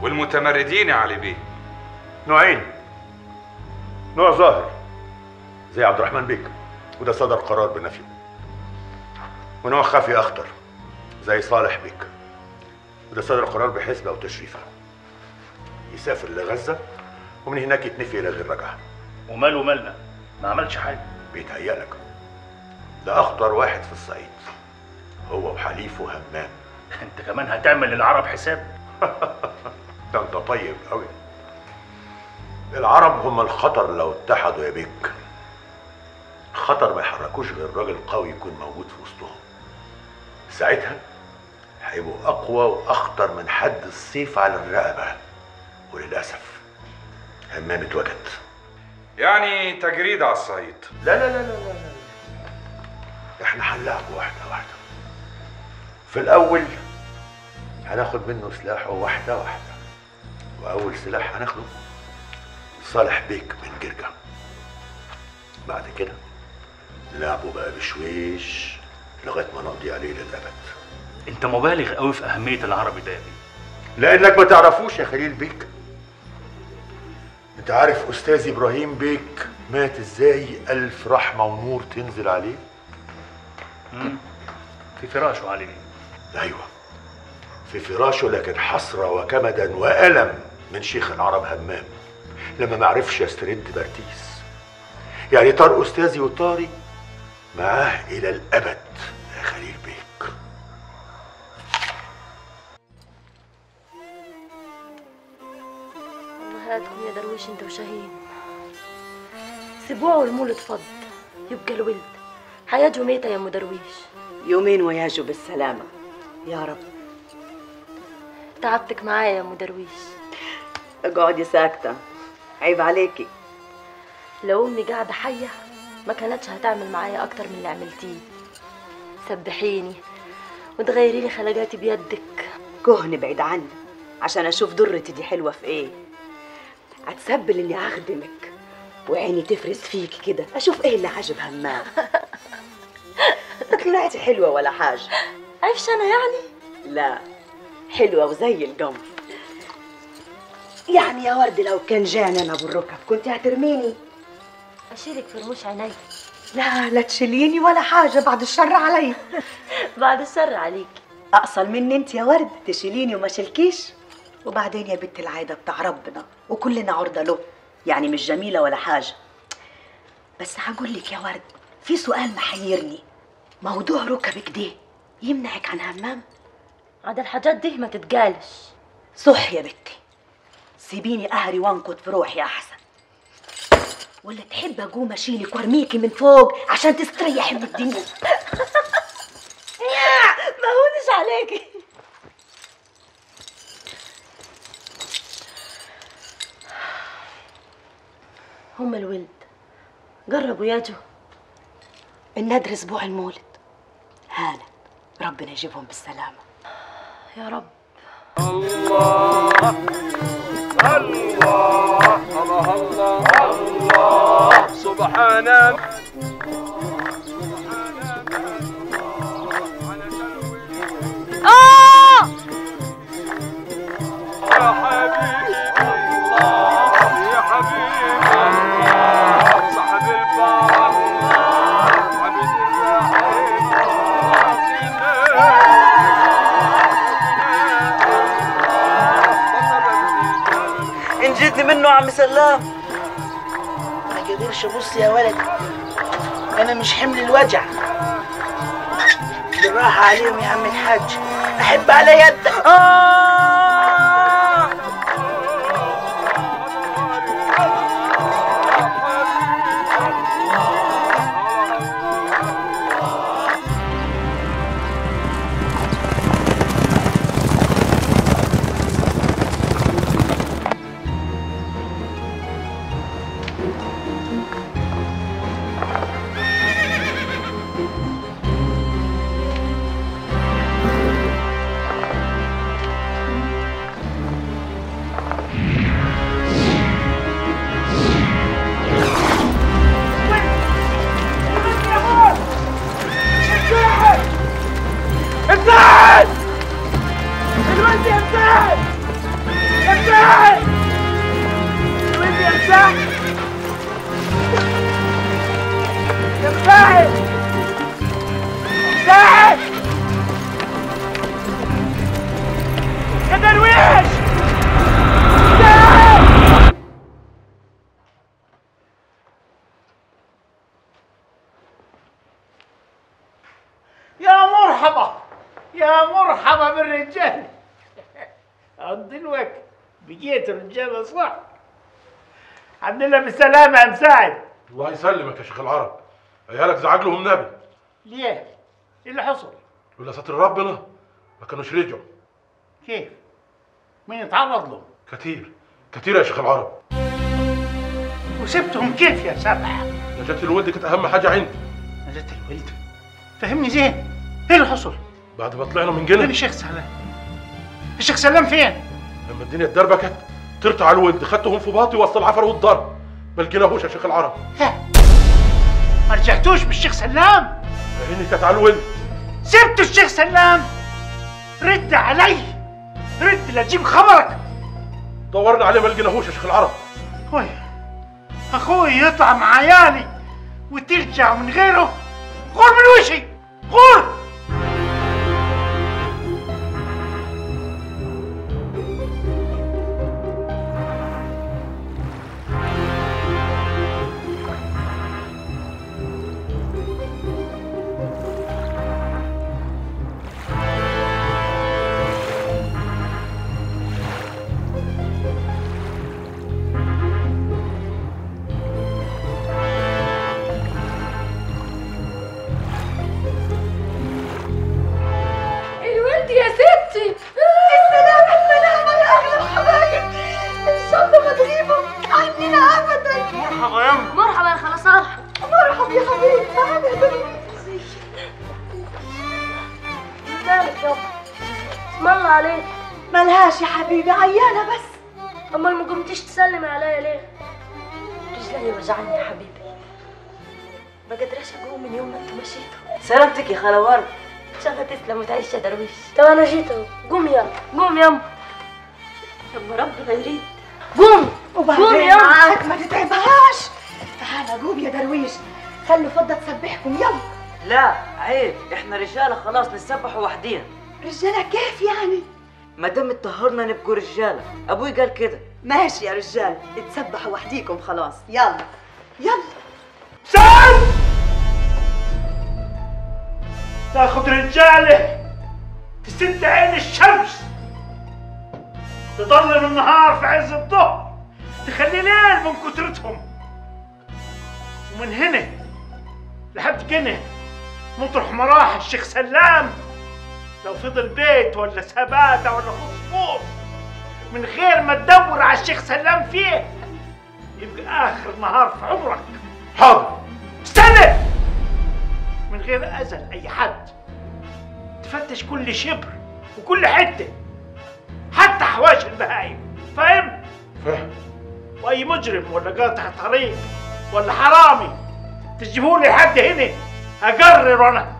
والمتمردين يا علي بيه. نوعين نوع ظاهر. زي عبد الرحمن بيك. وده صدر قرار بنفيه ونوع خفي اخطر زي صالح بيك. وده صدر قرار بحسبة وتشريفة. يسافر لغزة ومن هناك يتنفي إلى غير رجعة. وماله مالنا؟ ما عملش حاجة. بيتهيألك ده اخطر واحد في الصعيد. هو وحليفه همام. أنت كمان هتعمل للعرب حساب. ده انت طيب قوي العرب هم الخطر لو اتحدوا يا بيك. خطر ما يحركوش غير راجل قوي يكون موجود في وسطهم. ساعتها هيبقوا أقوى وأخطر من حد السيف على الرقبة. وللأسف همام اتوجد. يعني تجريد على الصعيد. لا لا لا لا لا, لا. إحنا هنلعب واحدة واحدة. في الأول هناخد منه سلاحه واحدة واحدة. وأول سلاح هناخده صالح بيك من جرجع بعد كده نلعبه بقى بشويش لغاية ما نقضي عليه للأبد. أنت مبالغ قوي في أهمية العربي ده يا بيه. لأنك ما تعرفوش يا خليل بيك. أنت عارف أستاذ إبراهيم بيك مات إزاي؟ ألف رحمة ونور تنزل عليه. مم. في فراشه علي بيه. أيوه. في فراشه لكن حسرة وكمدا وألم. من شيخ العرب همام لما ما عرفش يسترد بارتيس. يعني طار أستاذي وطاري معاه إلى الأبد يا خليل بيك. الله هاتكم يا درويش أنت وشاهين. سيبوها والمول اتفض يبقى الولد. حياته ميتة يا أم درويش. يومين وياجوا بالسلامة. يا رب. تعبتك معايا يا أم درويش. اقعدي ساكتة. عيب عليكي. لو أمي قاعدة حية ما كانتش هتعمل معايا أكتر من اللي عملتيه. سبحيني وتغيري لي خلقاتي بيدك. كهن بعيد عني عشان أشوف ضرتي دي حلوة في إيه. هتسبل إني أخدمك وعيني تفرس فيك كده. أشوف إيه اللي عجب همام طلعتي حلوة ولا حاجة؟ عفش أنا يعني؟ لا حلوة وزي القمر يعني يا ورد لو كان جاني أنا بالركب كنت هترميني أشيلك في رموش عيني. لا لا تشيليني ولا حاجة بعد الشر علي بعد الشر عليك. أقصل مني أنت يا ورد تشيليني وما شلكيش. وبعدين يا بنت العادة بتاع ربنا وكلنا عرضة له. يعني مش جميلة ولا حاجة. بس هقول لك يا ورد في سؤال محيرني. موضوع ركبك ده يمنعك عن همام؟ عاد الحاجات دي ما تتقالش. صح يا بنتي. سيبيني أهري وانكت في روحي احسن ولا تحب أقوم اشيلك وارميكي من فوق عشان تستريحي من الدنيا ما هونش عليكي. هم الولد. جربوا ياجوا النادر أسبوع المولد. هانا. ربنا يجيبهم بالسلامة. يا رب. الله. الله. الله. الله. سبحانك آه ان جيتي منه عم سلام. ما قدرش أبص يا ولدي أنا مش حمل الوجع. بالراحة عليهم يا عم الحاج. أحب على يدك. آه. يا مرحبا بالرجال. عند الوقت بقيت رجاله صح الحمد لله بالسلامة يا مساعد الله يسلمك يا شيخ العرب. عيالك زعج لهم نبي ليه؟ إيه اللي حصل؟ ولا ستر ربنا؟ ما كانوش رجعوا. كيف؟ مين يتعرض له؟ كتير. كتير يا شيخ العرب. وسبتهم كيف يا سبع؟ نجاة الولد كانت أهم حاجة عندي. نجاة الولد. فهمني زين. إيه اللي حصل؟ بعد ما طلعنا من فين جنة الشيخ سلام؟ الشيخ سلام فين؟ لما الدنيا اتدربكت طرت على الولد خدتهم في باطي وسط العفر والضرب ما لقيناهوش يا شيخ العرب. ها. ما رجعتوش بالشيخ سلام؟ عيني كانت على الولد سبتوا الشيخ سلام؟ رد علي. رد لاجيب خبرك. دورنا عليه ما لقيناهوش يا شيخ العرب. أخوي أخوي يطلع مع عيالي وترجع من غيره. غور من وشي. غور عليك. ملهاش يا حبيبي عيانة بس. أمال ما قمتيش تسلمي عليا ليه؟ رجلي وجعني يا حبيبي. ما قدرش أقوم من يوم ما أنتوا مشيتوا. سلامتك يا خالة ورد إن شاء الله تسلم وتعيش يا درويش. طب أنا جيت أهو. قوم يلا. قوم يا لما ربنا يريد. قوم. قوم يا معاك ما تتعبهاش. تعالى قوم يا درويش. خلوا فضة تسبحكم. يلا. لا عيب. إحنا رجالة خلاص نسبح وحدينا رجالة كيف يعني؟ ما دام اتطهرنا نبقوا رجالة. أبوي قال كده. ماشي يا رجال. اتسبحوا وحديكم خلاص. يلا. يلا. سعد تاخد رجالة تسد عين الشمس. تضلم النهار في عز الظهر تخلي ليل من كترتهم. ومن هنا لحد هنا مطرح مراح الشيخ سلام. لو فضل بيت ولا سباتة ولا خصفوص من غير ما تدور على الشيخ سلام فيه يبقى آخر نهار في عمرك. حاضر. استنى! من غير اذى لاي حد. تفتش كل شبر وكل حتة حتى حواشي البهايم. فاهم؟ فاهم. وأي مجرم ولا قاطع طريق ولا حرامي تجيبوا لي حد هنا أقرر أنا.